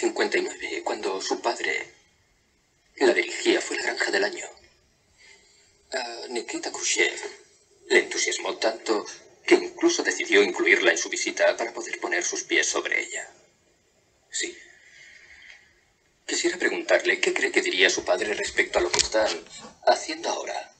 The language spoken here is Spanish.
59, cuando su padre la dirigía. Fue la granja del año. A Nikita Khrushchev le entusiasmó tanto que incluso decidió incluirla en su visita para poder poner sus pies sobre ella. Sí. Quisiera preguntarle qué cree que diría su padre respecto a lo que están haciendo ahora.